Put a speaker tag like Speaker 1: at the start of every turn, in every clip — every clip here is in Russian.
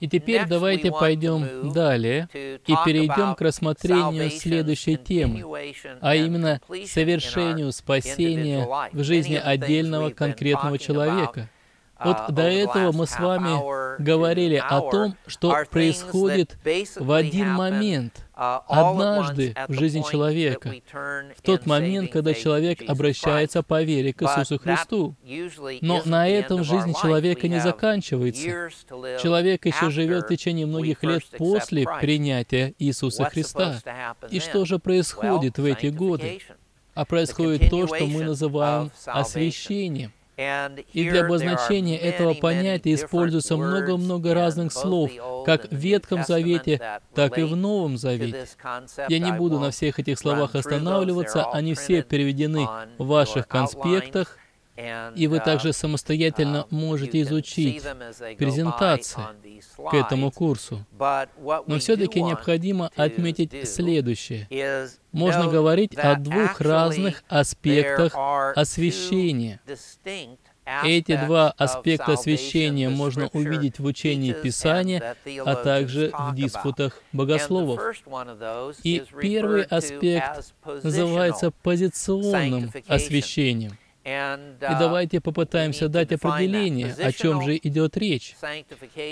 Speaker 1: И теперь давайте пойдем далее и перейдем к рассмотрению следующей темы, а именно совершению спасения в жизни отдельного конкретного человека – вот uh, до этого мы с вами говорили о том, что происходит в один момент, uh, однажды в жизни человека, в тот момент, когда человек обращается по вере к Иисусу Христу. Но на этом жизнь человека не заканчивается. Человек еще живет в течение многих лет после принятия Иисуса Христа. И что же происходит в эти годы? А происходит то, что мы называем освящением. И для обозначения этого понятия используется много-много разных слов, как в Ветхом Завете, так и в Новом Завете. Я не буду на всех этих словах останавливаться, они все переведены в ваших конспектах, и вы также самостоятельно можете изучить презентации к этому курсу. Но все-таки необходимо отметить следующее. Можно говорить о двух разных аспектах освящения. Эти два аспекта освящения можно увидеть в учении Писания, а также в диспутах богословов. И первый аспект называется позиционным освящением. И uh, давайте попытаемся дать определение, о чем же идет речь.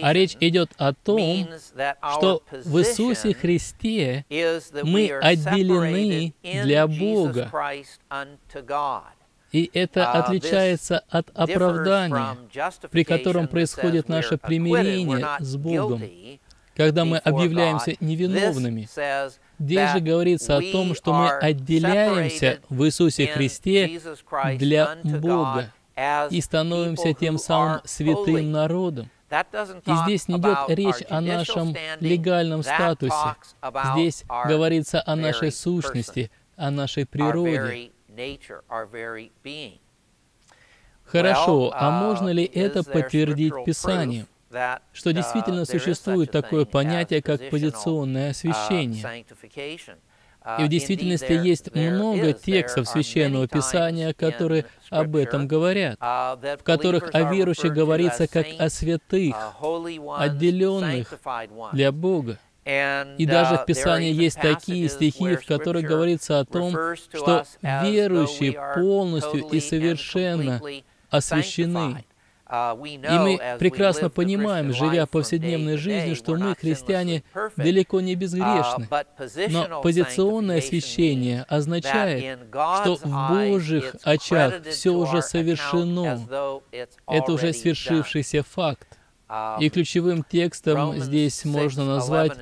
Speaker 1: А речь идет о том, что в Иисусе Христе мы отделены для Бога. И это uh, отличается от оправдания, при котором происходит наше примирение с Богом, когда мы объявляемся невиновными. Здесь же говорится о том, что мы отделяемся в Иисусе Христе для Бога и становимся тем самым святым народом. И здесь не идет речь о нашем легальном статусе. Здесь говорится о нашей сущности, о нашей природе. Хорошо, а можно ли это подтвердить Писанием? Что действительно uh, существует такое понятие, как позиционное uh, освящение. И в uh, действительности есть много текстов Священного Писания, которые об этом говорят, в которых о верующих говорится как о святых, отделенных для Бога. И даже в Писании есть такие стихи, в которых говорится о том, что верующие полностью и совершенно освящены. Uh, И мы прекрасно понимаем, живя повседневной жизнью, что мы, христиане, далеко не безгрешны. Uh, Но позиционное освящение означает, что в Божьих очах все уже совершено. Это уже свершившийся факт. И um, ключевым текстом здесь можно назвать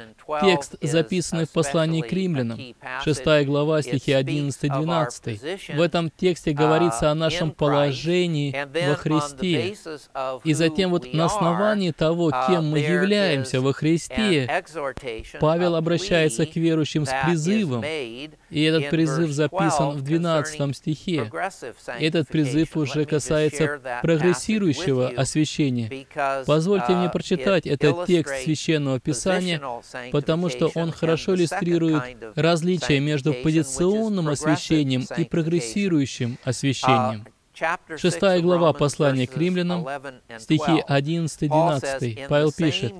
Speaker 1: Текст, записанный в послании к римлянам, 6 глава, стихи 11-12. В этом тексте говорится о нашем положении во Христе. И затем вот на основании того, кем мы являемся во Христе, Павел обращается к верующим с призывом, и этот призыв записан в 12 стихе. Этот призыв уже касается прогрессирующего освящения. Позвольте мне прочитать этот текст Священного Писания, потому что он хорошо иллюстрирует различия между позиционным освящением и прогрессирующим освящением. Шестая глава послания к римлянам, стихи 11-12, Павел пишет,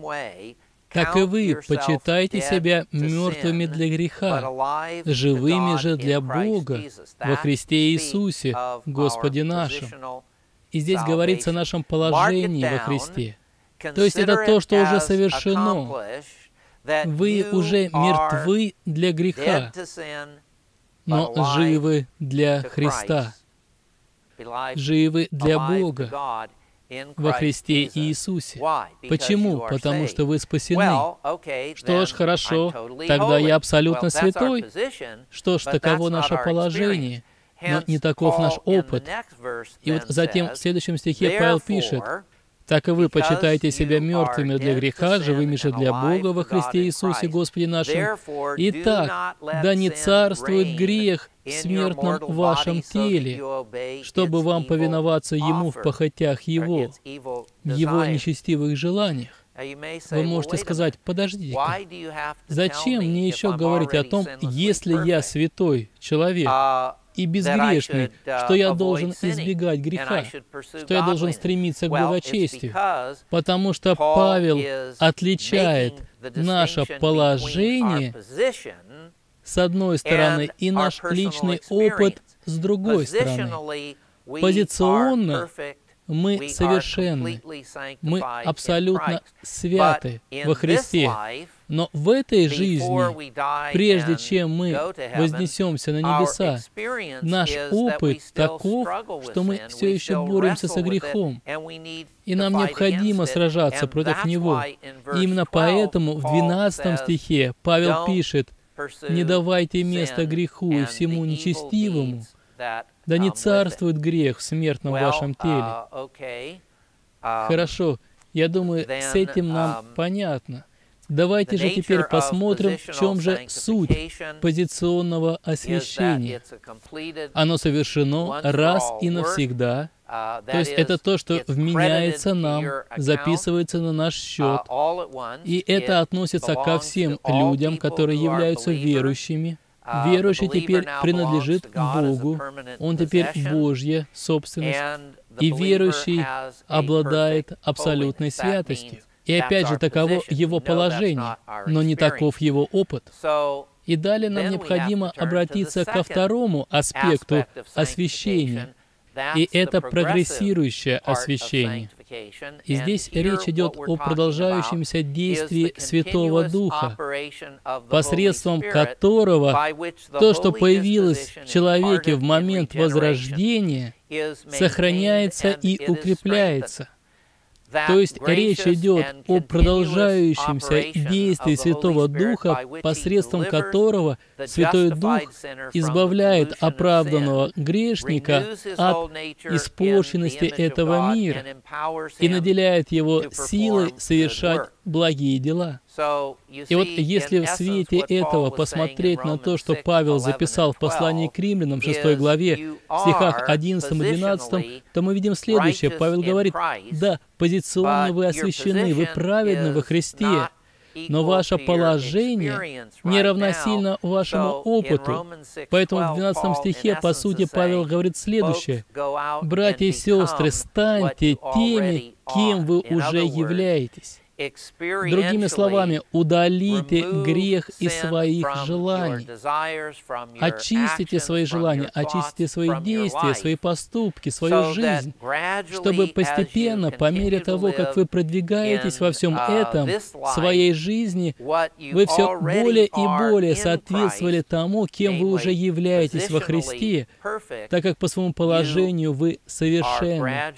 Speaker 1: «Так и вы почитайте себя мертвыми для греха, живыми же для Бога во Христе Иисусе, Господе нашем». И здесь говорится о нашем положении воХристе. То есть это то, что уже совершено. Вы уже мертвы для греха, но живы для Христа, живы для Бога во Христе Иисусе. Почему? Потому что вы спасены. Что ж, хорошо, тогда я абсолютно святой. Что ж, таково наше положение, но не таков наш опыт. И вот затем в следующем стихе Павел пишет, так и вы почитаете себя мертвыми для греха, живыми же для Бога во Христе Иисусе Господе нашим. Итак, да не царствует грех в смертном вашем теле, чтобы вам повиноваться Ему в похотях Его, в Его нечестивых желаниях. Вы можете сказать, подождите, зачем мне еще говорить о том, если я святой человек, и безгрешный, что я должен избегать греха, что я должен стремиться к благочестию, потому что Павел отличает наше положение с одной стороны и наш личный опыт с другой стороны. Позиционно мы совершенны, мы абсолютно святы во Христе. Но в этой жизни, прежде чем мы вознесемся на небеса, наш опыт таков, что мы все еще боремся со грехом, и нам необходимо сражаться против него. И именно поэтому в 12 стихе Павел пишет, «Не давайте место греху и всему нечестивому, да не царствует грех в смертном вашем теле». Хорошо, я думаю, с этим нам понятно. Давайте же теперь посмотрим, в чем же суть позиционного освящения. Оно совершено раз и навсегда, то есть это то, что вменяется нам, записывается на наш счет, и это относится ко всем людям, которые являются верующими, Верующий теперь принадлежит Богу, он теперь Божья собственность, и верующий обладает абсолютной святостью. И опять же, таково его положение, но не таков его опыт. И далее нам необходимо обратиться ко второму аспекту освящения, и это прогрессирующее освящение. И здесь речь идет о продолжающемся действии Святого Духа, посредством которого то, что появилось в человеке в момент возрождения, сохраняется и укрепляется. То есть речь идет о продолжающемся действии Святого Духа, посредством которого Святой Дух избавляет оправданного грешника от испорченности этого мира и наделяет его силой совершать благие дела. И вот если в свете этого посмотреть на то, что Павел записал в послании к римлянам, 6 главе, в стихах 11 и 12, то мы видим следующее. Павел говорит, да, позиционно вы освящены, вы праведны во Христе, но ваше положение не равносильно вашему опыту. Поэтому в 12 стихе, по сути, Павел говорит следующее. «Братья и сестры, станьте теми, кем вы уже являетесь». Другими словами, удалите грех из своих желаний. Очистите свои желания, очистите свои действия, свои поступки, свою жизнь, чтобы постепенно, по мере того, как вы продвигаетесь во всем uh, этом, своей жизни, вы все более и более соответствовали тому, кем вы уже являетесь во Христе, так как по своему положению вы совершенны.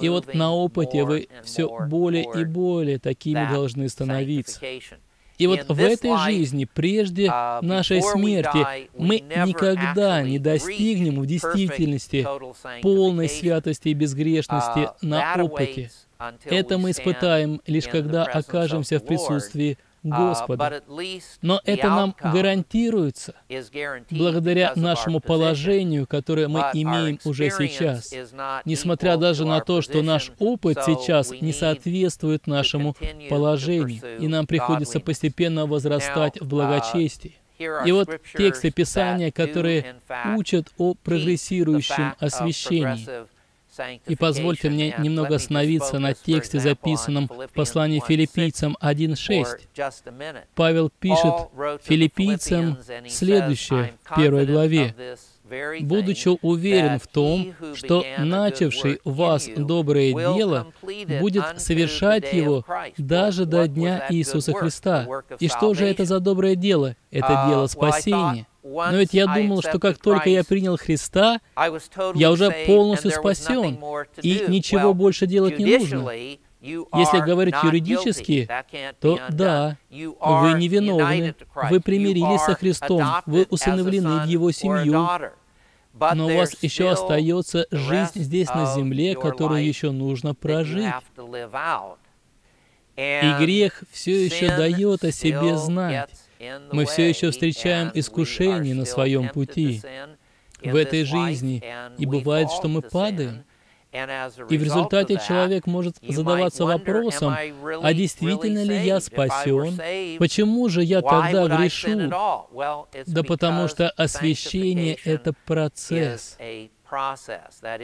Speaker 1: И вот на опыте вы все более и более такими должны становиться. И вот в этой жизни, прежде uh, нашей смерти, мы никогда не достигнем в действительности полной святости и безгрешности uh, на опыте. Это мы испытаем лишь когда окажемся в присутствии Господа. Но это нам гарантируется благодаря нашему положению, которое мы имеем уже сейчас, несмотря даже на то, что наш опыт сейчас не соответствует нашему положению, и нам приходится постепенно возрастать в uh, благочестии. И вот тексты Писания, которые учат о прогрессирующем освящении. И позвольте мне немного остановиться на тексте, записанном в послании филиппийцам 1.6. Павел пишет филиппийцам следующее в первой главе. «Будучи уверен в том, что начавший вас доброе дело будет совершать его даже до дня Иисуса Христа». И что же это за доброе дело? Это дело спасения. Но ведь я думал, что как только я принял Христа, я уже полностью спасен, и ничего больше делать не нужно. Если говорить юридически, то да, вы невиновны, вы примирились со Христом, вы усыновлены в Его семью, но у вас еще остается жизнь здесь на земле, которую еще нужно прожить. И грех все еще дает о себе знать мы все еще встречаем искушения на своем пути в этой жизни, и бывает, что мы падаем. И в результате человек может задаваться вопросом, а действительно ли я спасен? Почему же я тогда грешу? Да потому что освящение — это процесс.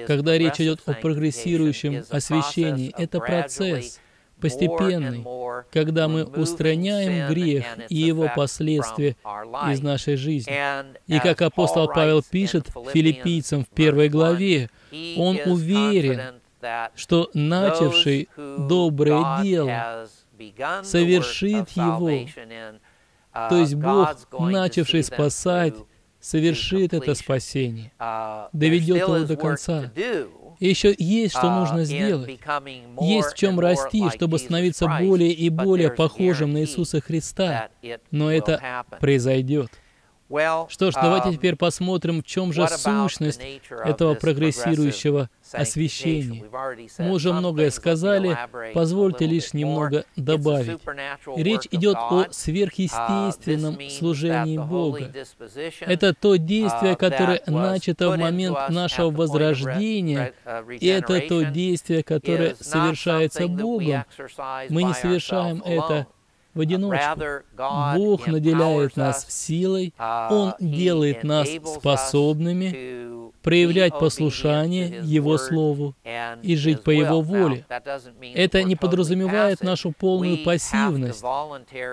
Speaker 1: Когда речь идет о прогрессирующем освящении, это процесс постепенный, когда мы устраняем грех и его последствия из нашей жизни. И как апостол Павел пишет филиппийцам в первой главе, он уверен, что начавший доброе дело совершит его. То есть Бог, начавший спасать, совершит это спасение, доведет его до конца. И еще есть, что нужно сделать. Есть в чем расти, чтобы становиться более и более похожим на Иисуса Христа. Но это произойдет. Что ж, давайте теперь посмотрим, в чем же сущность этого прогрессирующего освящения. Мы уже многое сказали, позвольте лишь немного добавить. Речь идет о сверхъестественном служении Бога. Это то действие, которое начато в момент нашего возрождения, и это то действие, которое совершается Богом. Мы не совершаем это в одиночку. Бог наделяет нас силой, uh, Он делает нас способными проявлять послушание Его Слову и жить по Его воле. Это не подразумевает нашу полную пассивность.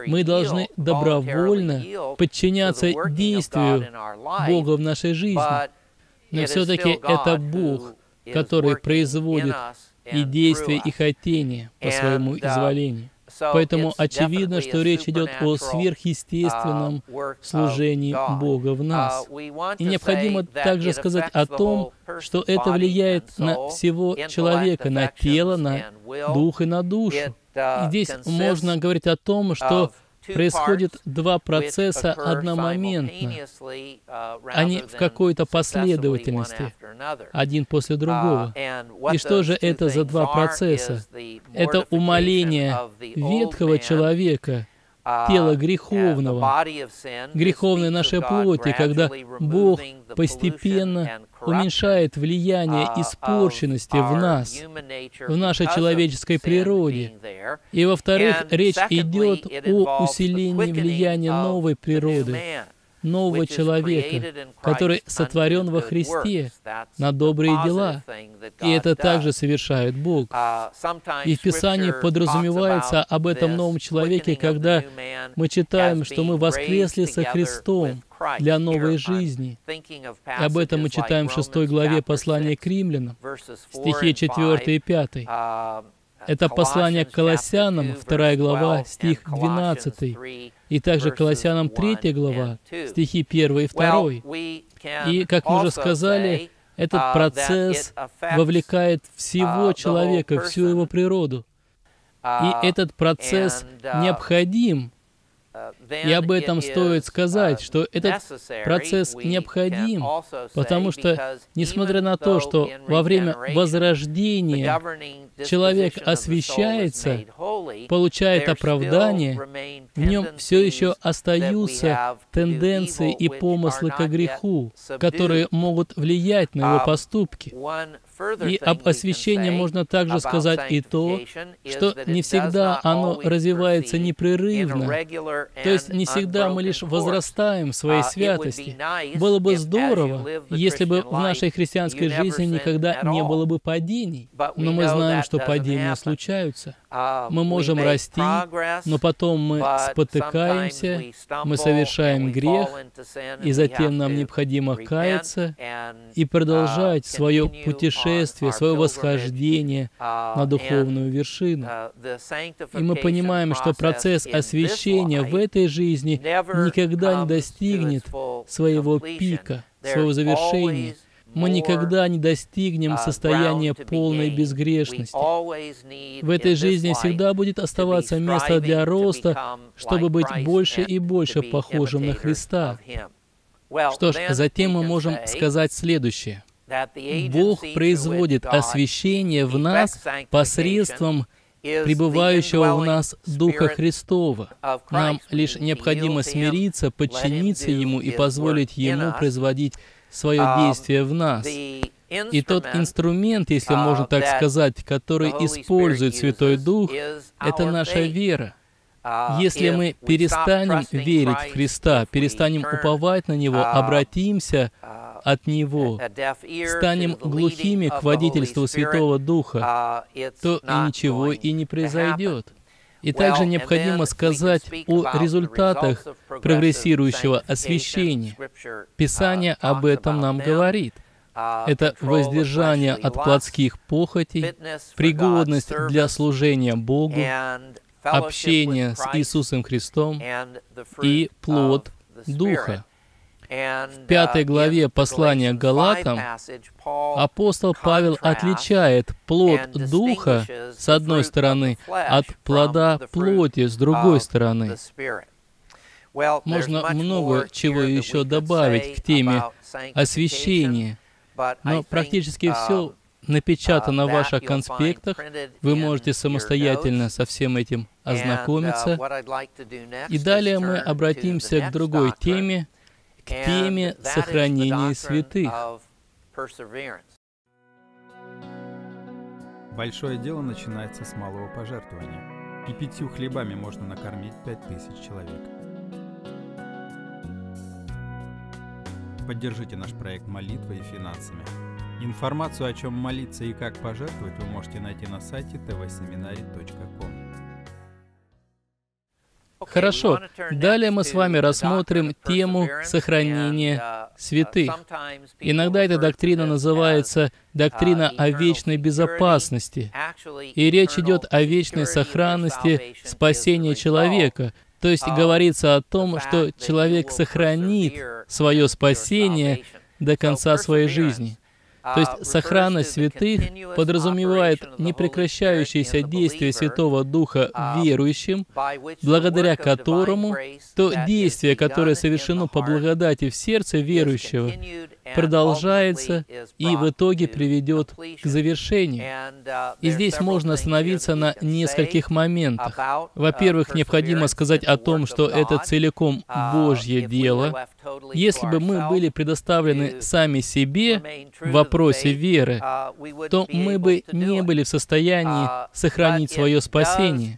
Speaker 1: Мы должны добровольно подчиняться действию Бога в нашей жизни. Но все-таки это Бог, который производит и действия, и хотения по своему изволению. Поэтому очевидно, что речь идет о сверхъестественном uh, служении Бога в нас. Uh, И необходимо также сказать о том, что это влияет на всего человека, на тело, на дух и на душу.
Speaker 2: Uh,
Speaker 1: здесь можно говорить о том, что происходит два процесса одномоментно, а не в какой-то последовательности, один после другого. И что же это за два процесса? Это умоление ветхого человека, тела греховного, греховной нашей плоти, когда Бог постепенно уменьшает влияние испорченности в нас, в нашей человеческой природе. И во-вторых, речь идет о усилении влияния новой природы, нового человека, который сотворен во Христе на добрые дела. И это также совершает Бог. И в Писании подразумевается об этом новом человеке, когда мы читаем, что мы воскресли со Христом для новой жизни. И об этом мы читаем в 6 главе послания к римлянам, стихи 4 и 5. Это послание к Колоссянам, 2 глава, стих 12, и также Колоссянам 3 глава, стихи 1 и 2. И, как мы уже сказали, этот
Speaker 2: uh,
Speaker 1: процесс вовлекает всего
Speaker 2: uh,
Speaker 1: человека, всю его природу. И
Speaker 2: uh,
Speaker 1: этот процесс необходим и об этом стоит сказать, что этот процесс необходим, потому что, несмотря на то, что во время возрождения человек освещается, получает оправдание, в нем все еще остаются тенденции и помыслы к греху, которые могут влиять на его поступки. И об освящении можно также сказать и то, что не всегда оно развивается непрерывно. То есть не всегда мы лишь возрастаем в своей святости. Было бы здорово, если бы в нашей христианской жизни никогда не было бы падений. Но мы знаем, что падения случаются. Мы можем расти, но потом мы спотыкаемся, мы совершаем грех, и затем нам необходимо каяться и продолжать свое путешествие, свое восхождение на духовную вершину. И мы понимаем, что процесс освящения в этой жизни никогда не достигнет своего пика, своего завершения мы никогда не достигнем uh, состояния полной безгрешности. В этой жизни всегда будет оставаться место для роста, чтобы быть больше и больше похожим на Христа. Что ж, затем мы можем сказать следующее. Бог производит освящение в нас посредством пребывающего в нас Духа Христова. Нам лишь необходимо смириться, подчиниться Ему и позволить Ему производить свое um, действие в нас. И тот инструмент, если uh, можно так сказать, который использует Святой Дух, это наша вера. Uh, если мы перестанем верить в Христа, перестанем уповать на Него, uh, обратимся от Него, станем глухими к водительству Святого Духа, то и ничего и не произойдет. И также необходимо сказать о результатах прогрессирующего освящения. Писание об этом нам говорит. Это воздержание от плотских похотей, пригодность для служения Богу, общение с Иисусом Христом и плод Духа. В пятой главе послания к Галатам апостол Павел отличает плод Духа с одной стороны от плода плоти с другой стороны. Можно много чего еще добавить к теме освящения, но практически все напечатано в ваших конспектах. Вы можете самостоятельно со всем этим ознакомиться. И далее мы обратимся к другой теме, к теме сохранения святых.
Speaker 2: Большое дело начинается с малого пожертвования. И пятью хлебами можно накормить пять тысяч человек. Поддержите наш проект молитвой и финансами. Информацию, о чем молиться и как пожертвовать, вы можете найти на сайте tvseminary.com.
Speaker 1: Хорошо. Далее мы с вами рассмотрим тему сохранения святых. Иногда эта доктрина называется доктрина о вечной безопасности. И речь идет о вечной сохранности спасения человека. То есть говорится о том, что человек сохранит свое спасение до конца своей жизни. То есть сохранность святых подразумевает непрекращающееся действие Святого Духа верующим, благодаря которому то действие, которое совершено по благодати в сердце верующего, продолжается и в итоге приведет к завершению.
Speaker 2: Uh,
Speaker 1: и здесь можно остановиться на нескольких моментах. Uh, Во-первых, необходимо сказать о том, что это целиком Божье дело. Если бы мы были предоставлены сами себе в вопросе веры, uh, то мы бы не были в состоянии сохранить свое спасение.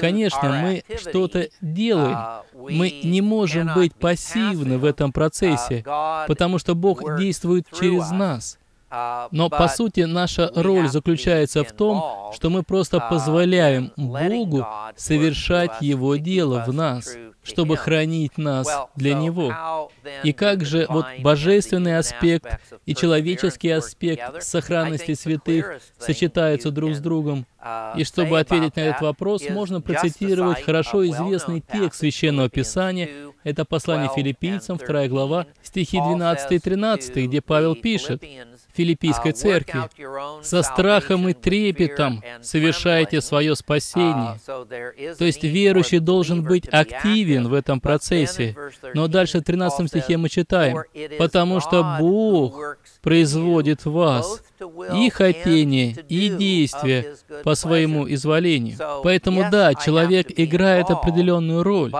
Speaker 1: Конечно, мы что-то делаем. Мы не можем быть пассивны в этом процессе, потому что Бог действует через нас. Uh, Но, по сути, наша роль заключается в том, что мы просто uh, позволяем Богу совершать Его дело в нас, чтобы хранить нас для Него. И как же вот божественный аспект и человеческий аспект сохранности святых сочетаются друг с другом?
Speaker 2: Uh,
Speaker 1: и чтобы ответить на этот вопрос, можно процитировать хорошо известный текст Священного Писания, это послание филиппийцам, 2 глава, стихи 12 и 13, где Павел пишет, филиппийской церкви. «Со страхом и трепетом совершаете свое спасение». То есть верующий должен быть активен в этом процессе. Но дальше в 13 стихе мы читаем, «Потому что Бог производит вас и хотение, и действие по своему изволению». Поэтому да, человек играет определенную роль,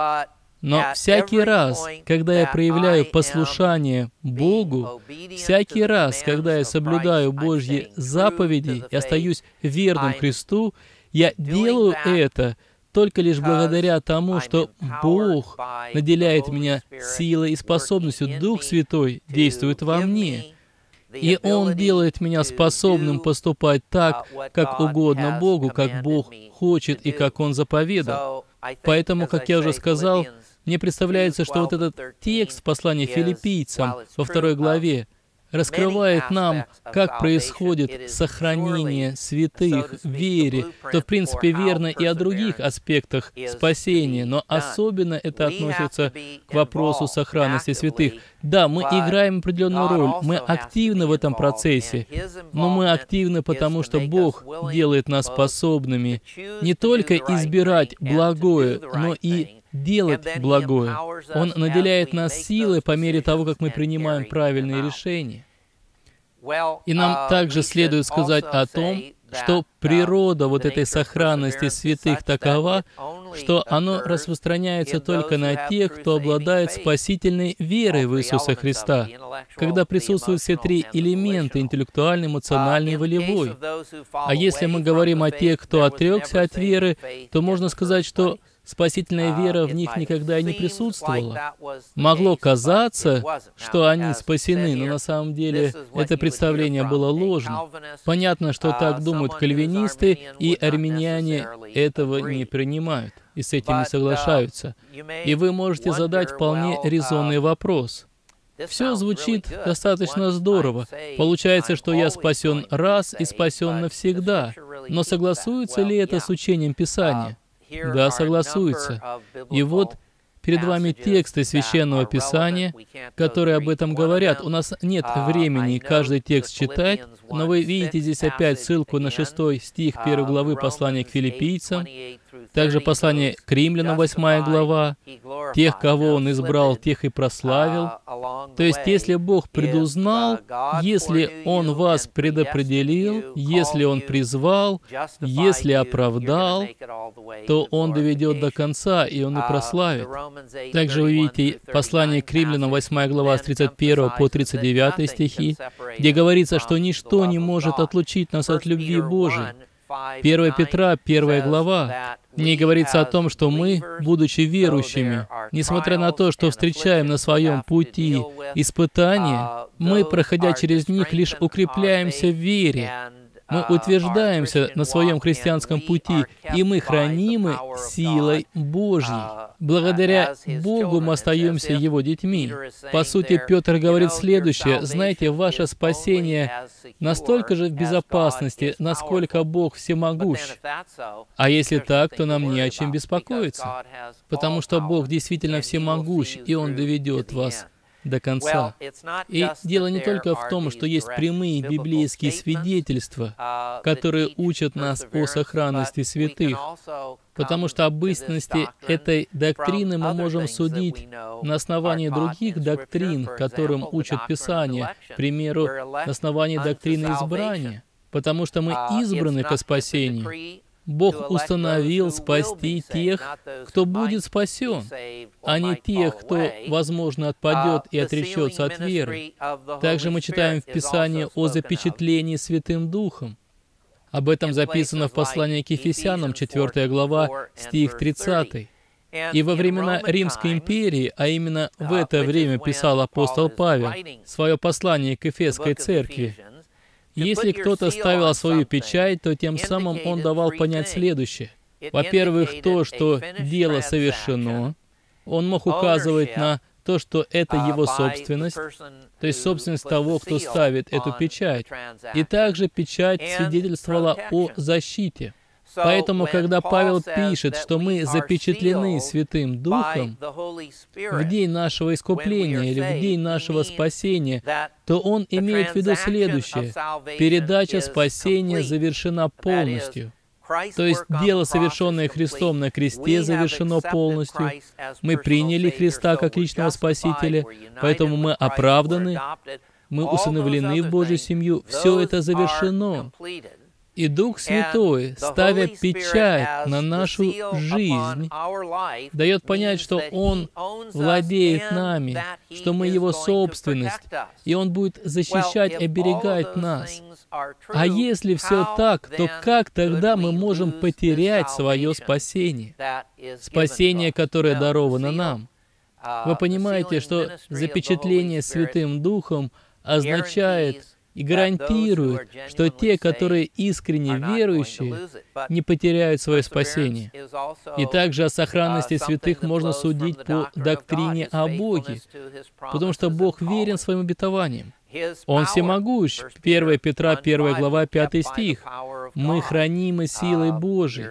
Speaker 1: но всякий раз, когда я проявляю послушание Богу, всякий раз, когда я соблюдаю Божьи заповеди и остаюсь верным Христу, я делаю это только лишь благодаря тому, что Бог наделяет меня силой и способностью, Дух Святой действует во мне. И Он делает меня способным поступать так, как угодно Богу, как Бог хочет и как Он заповедал. Поэтому, как я уже сказал, мне представляется, что вот этот текст послания филиппийцам во второй главе раскрывает нам, как происходит сохранение святых в вере, то, в принципе, верно и о других аспектах спасения, но особенно это относится к вопросу сохранности святых. Да, мы играем определенную роль, мы активны в этом процессе, но мы активны потому, что Бог делает нас способными не только избирать благое, но и делать благое. Он наделяет нас силой по мере того, как мы принимаем правильные решения. И нам uh, также следует сказать о том, что природа вот этой сохранности святых такова, что оно распространяется только на тех, кто обладает спасительной верой в Иисуса Христа, когда присутствуют все три элемента — интеллектуальный, эмоциональный и волевой. А если мы говорим о тех, кто отрекся от веры, то можно сказать, что Спасительная uh, вера в них никогда и не присутствовала. Могло казаться, что они спасены, но на самом деле это представление было ложным. Понятно, что
Speaker 2: uh,
Speaker 1: так думают кальвинисты, и армяне этого не принимают и с этим не uh, соглашаются. И вы можете задать вполне резонный вопрос. Все звучит достаточно здорово. Получается, что я спасен раз и спасен навсегда. Но согласуется ли это с учением Писания? Да, согласуется. И вот перед вами тексты Священного Писания, которые об этом говорят. У нас нет uh, времени каждый текст читать, но вы видите здесь опять ссылку на шестой стих первой главы послания к филиппийцам, также послание к римлянам, 8 глава, тех, кого Он избрал, тех и прославил. То есть, если Бог предузнал, если Он вас предопределил, если Он призвал, если оправдал, то Он доведет до конца, и Он и прославит. Также вы видите послание к римлянам, 8 глава, с 31 по 39 стихи, где говорится, что ничто не может отлучить нас от любви Божией. 1 Петра, 1 глава, в ней говорится о том, что мы, будучи верующими, несмотря на то, что встречаем на своем пути испытания, мы, проходя через них, лишь укрепляемся в вере, мы утверждаемся на своем христианском пути, и мы хранимы силой Божьей. Благодаря Богу мы остаемся Его детьми. По сути, Петр говорит следующее. Знаете, ваше спасение настолько же в безопасности, насколько Бог всемогущ. А если так, то нам не о чем беспокоиться, потому что Бог действительно всемогущ, и Он доведет вас до конца. И дело не только в том, что есть прямые библейские свидетельства,
Speaker 2: uh,
Speaker 1: которые учат нас о сохранности святых, потому что об истинности этой доктрины мы можем судить на основании других доктрин, которым учат Писание, к примеру, на основании доктрины избрания, потому что мы
Speaker 2: uh,
Speaker 1: избраны ко спасению. Бог установил спасти тех, кто будет спасен, а не тех, кто, возможно, отпадет и отречется от веры. Также мы читаем в Писании о запечатлении Святым Духом. Об этом записано в послании к Ефесянам, 4 глава, стих 30. И во времена Римской империи, а именно в это время писал апостол Павел свое послание к Эфесской церкви, если кто-то ставил свою печать, то тем самым он давал понять следующее. Во-первых, то, что дело совершено, он мог указывать на то, что это
Speaker 2: uh,
Speaker 1: его собственность, то есть собственность того, кто ставит эту печать. И также печать свидетельствовала о защите. Поэтому, когда Павел пишет, что мы запечатлены Святым Духом в день нашего искупления или в день нашего спасения, то он имеет в виду следующее. Передача спасения завершена полностью. То есть дело, совершенное Христом на кресте, завершено полностью. Мы приняли Христа как личного Спасителя, поэтому мы оправданы, мы усыновлены в Божью семью. Все это завершено. И Дух Святой, ставя печать на нашу жизнь, дает понять, что Он владеет нами, что мы Его собственность, и Он будет защищать и оберегать нас. А если все так, то как тогда мы можем потерять свое спасение? Спасение, которое даровано нам. Вы понимаете, что запечатление Святым Духом означает и гарантирует, что те, которые искренне верующие, не потеряют свое спасение. И также о сохранности святых можно судить по доктрине о Боге, потому что Бог верен своим обетованиям. Он всемогущ. 1 Петра, 1 глава, 5 стих. «Мы хранимы силой Божией».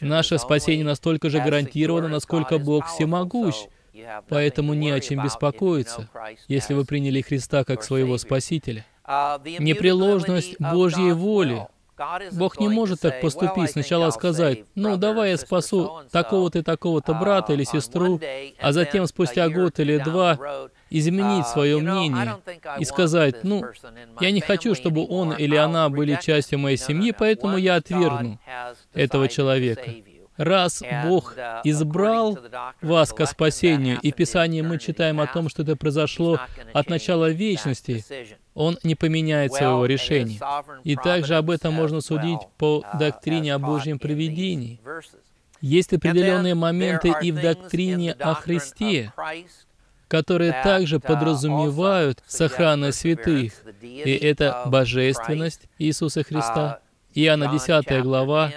Speaker 1: Наше спасение настолько же гарантировано, насколько Бог всемогущ. Поэтому не о чем беспокоиться, если вы приняли Христа как своего Спасителя. Непреложность Божьей воли. Бог не может так поступить, сначала сказать, ну, давай я спасу такого-то и такого-то брата или сестру, а затем спустя год или два изменить свое мнение и сказать, ну, я не хочу, чтобы он или она были частью моей семьи, поэтому я отвергну этого человека. Раз Бог избрал вас ко спасению, и в Писании мы читаем о том, что это произошло от начала вечности, Он не поменяет своего решения. И также об этом можно судить по доктрине о Божьем провидении. Есть определенные моменты и в доктрине о Христе, которые также подразумевают сохранность святых. И это божественность Иисуса Христа. Иоанна 10 глава,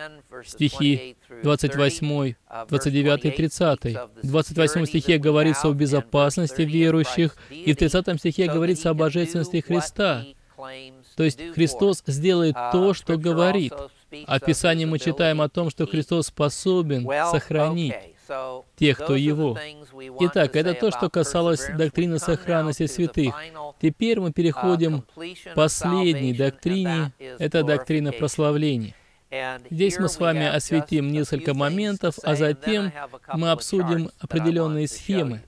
Speaker 1: стихи 28, 29 и 30. В 28 стихе говорится о безопасности верующих, и в 30 стихе говорится о божественности Христа. То есть Христос сделает то, что говорит. А в Писании мы читаем о том, что Христос способен сохранить тех, кто Его. Итак, это то, что касалось доктрины сохранности святых. Теперь мы переходим к последней доктрине, это доктрина прославления. Здесь мы с вами осветим несколько моментов, а затем мы обсудим определенные схемы,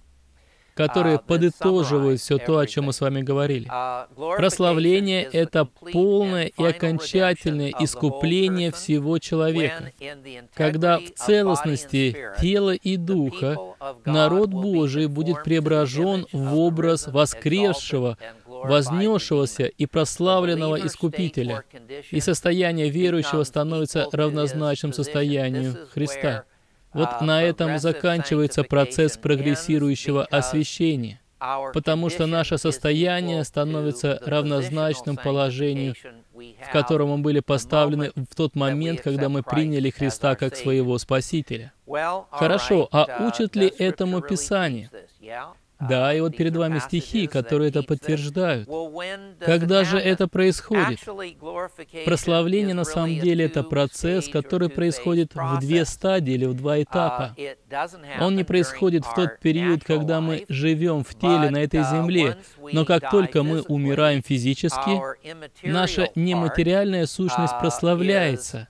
Speaker 1: которые uh, подытоживают все то, о чем мы с вами говорили. Uh, Прославление — это полное и окончательное искупление всего человека, когда в целостности тела и духа народ Божий будет преображен в образ воскресшего, вознесшегося и прославленного Искупителя, и состояние верующего становится равнозначным состоянию Христа. Вот на этом заканчивается процесс прогрессирующего освящения, потому что наше состояние становится равнозначным положению, в котором мы были поставлены в тот момент, когда мы приняли Христа как своего Спасителя. Хорошо, а учит ли этому Писание? Да, и вот перед вами стихи, которые это подтверждают. Когда же это происходит? Прославление на самом деле это процесс, который происходит в две стадии или в два этапа. Он не происходит в тот период, когда мы живем в теле на этой земле, но как только мы умираем физически, наша нематериальная сущность прославляется.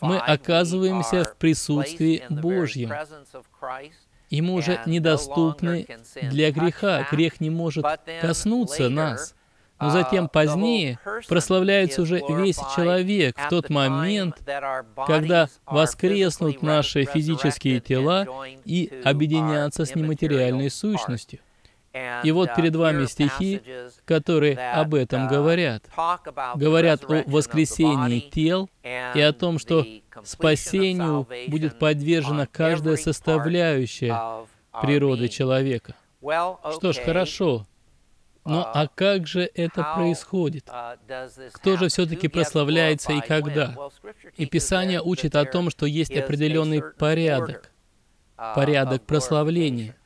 Speaker 1: Мы оказываемся в присутствии Божьем мы уже недоступны для греха. Грех не может коснуться нас. Но uh, затем позднее прославляется уже весь человек в тот момент, когда воскреснут наши физические тела и объединятся с нематериальной сущностью. И вот uh, перед вами стихи, которые об этом uh, говорят. Говорят о воскресении тел и о том, что спасению будет подвержена каждая составляющая природы человека. Что ж, хорошо. Но uh, а как же это происходит? Кто же все-таки прославляется и когда? И Писание учит о том, что есть определенный порядок, порядок прославления.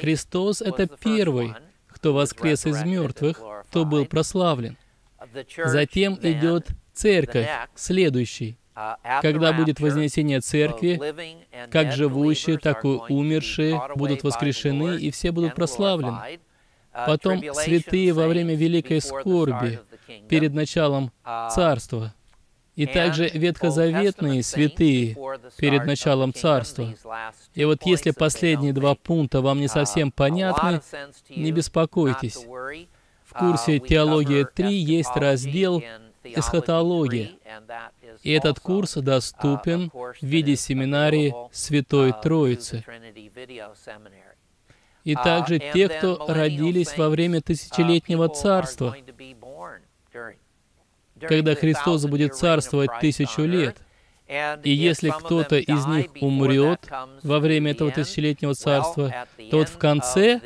Speaker 1: Христос — это первый, кто воскрес из мертвых, кто был прославлен. Затем идет церковь, следующий. Когда будет вознесение церкви, как живущие, так и умершие будут воскрешены, и все будут прославлены. Потом святые во время великой скорби, перед началом царства, и также ветхозаветные святые перед началом Царства. И вот если последние два пункта вам не совсем понятны, не беспокойтесь. В курсе «Теология 3» есть раздел «Эсхатология». И этот курс доступен в виде семинарии Святой Троицы. И также те, кто родились во время тысячелетнего царства, когда Христос будет царствовать тысячу лет. И если кто-то из них умрет во время этого тысячелетнего царства, то вот в конце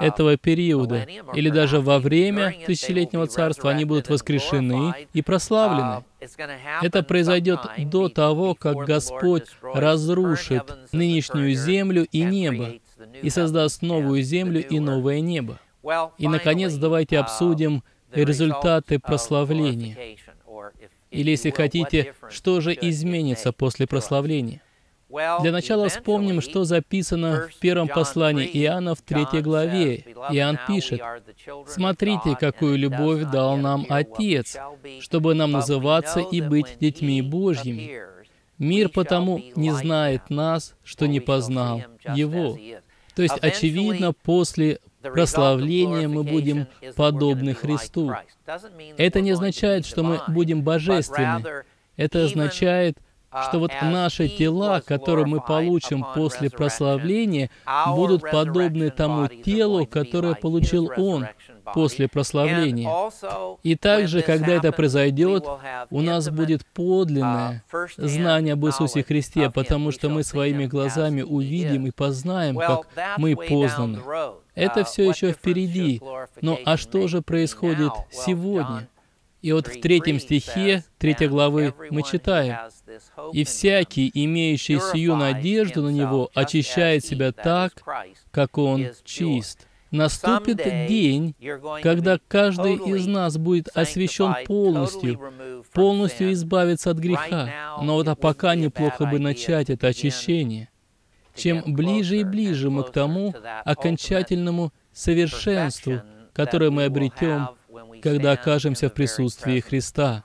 Speaker 1: этого периода, или даже во время тысячелетнего царства, они будут воскрешены и прославлены. Это произойдет до того, как Господь разрушит нынешнюю землю и небо и создаст новую землю и новое небо. И, наконец, давайте обсудим результаты прославления. Или, если хотите, что же изменится после прославления? Для начала вспомним, что записано в первом послании Иоанна в третьей главе. Иоанн пишет, «Смотрите, какую любовь дал нам Отец, чтобы нам называться и быть детьми Божьими. Мир потому не знает нас, что не познал Его». То есть, очевидно, после прославления мы будем подобны Христу. Это не означает, что мы будем божественны. Это означает, что вот наши тела, которые мы получим после прославления, будут подобны тому телу, которое получил Он после прославления. И также, когда это произойдет, у нас будет подлинное знание об Иисусе Христе, потому что мы своими глазами увидим и познаем, как мы познаны. Это все еще впереди. Но а что же происходит сегодня? И вот в третьем стихе третьей главы мы читаем, «И всякий, имеющий сию надежду на Него, очищает себя так, как Он чист». Наступит день, когда каждый из нас будет освящен полностью, полностью избавиться от греха. Но вот а пока неплохо бы начать это очищение. Чем ближе и ближе мы к тому окончательному совершенству, которое мы обретем когда окажемся в присутствии Христа.